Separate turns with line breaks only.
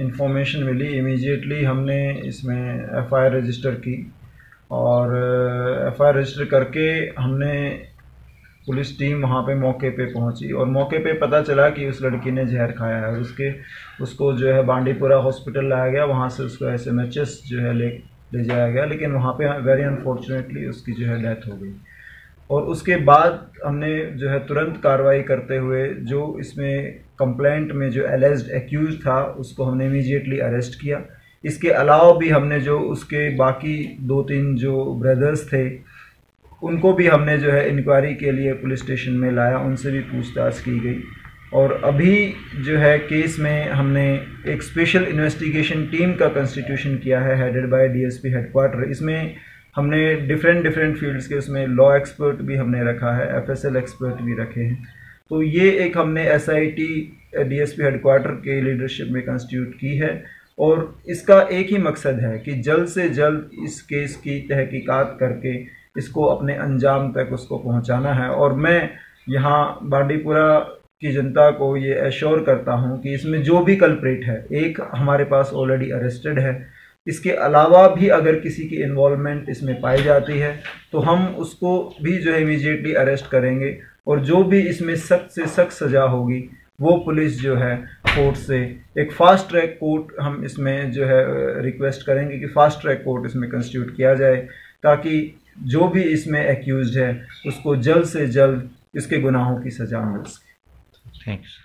Information मिली immediately हमने इसमें FIR register की। और एफआईआर रजिस्टर करके हमने पुलिस टीम वहाँ पे मौके पे पहुँची। और मौके पे पता चला कि उस लड़की ने जहर खाया है। उसके, उसको जो है बांडीपुरा हॉस्पिटल लाया गया। वहाँ से उसको एस जो है ले ले जाया गया। लेकिन वहाँ पे वेरी अनफॉर्चुनेटली उसकी जो है डेथ हो गई। और उसके बाद हमने जो है तुरंत कार्रवाई करते हुए जो इसमें कंप्लेंट में जो एलेज्ड एक्यूज था, उसको हमने इमीजिएटली अरेस्ट किया। इसके अलावा भी हमने जो उसके बाकी दो तीन जो ब्रदर्स थे, उनको भी हमने जो है इंक्वायरी के लिए पुलिस स्टेशन में लाया, उनसे भी पूछताछ की गई। और अभी जो है केस में हमने एक स्पेशल इन्वेस्टिगेशन टीम का कंस्टिट्यूशन किया है हेडेड बाय डीएसपी हेडक्वार्टर इसमें हमने डिफरेंट डिफरेंट फील्ड्स के उसमें लॉ एक्सपर्ट भी हमने रखा है एफएसएल एक्सपर्ट भी रखे हैं। तो ये एक हमने S I T D S DSP headquarter के लीडरशिप में कंस्टिट्यूट की है और इसका एक ही मकसद है कि जल्द से जल्द इस केस की तहकीकात करके इसको अपने अंजाम तक उसको पहुंचाना है। और मैं यहाँ बांडीपुरा की जनता को ये एश्योर करता हूँ कि इसमें जो भी कल्प्रेट है, एक हमारे पास ऑलरेडी अरेस्टेड है। इसके अलावा भी अगर किसी की इन्वॉल्वमेंट इसमें पाई जाती है तो हम उसको भी जो है इमीजिएटली अरेस्ट करेंगे। और जो भी इसमें सख्त से सख्त सज़ा होगी, वो पुलिस जो है कोर्ट से, एक फास्ट ट्रैक कोर्ट हम इसमें जो है रिक्वेस्ट करेंगे कि फास्ट ट्रैक कोर्ट इसमें कंस्टिट्यूट किया जाए, ताकि जो भी इसमें एक्यूज है, उसको जल्द से जल्द इसके गुनाहों की सज़ा मिल सके।
थैंक्स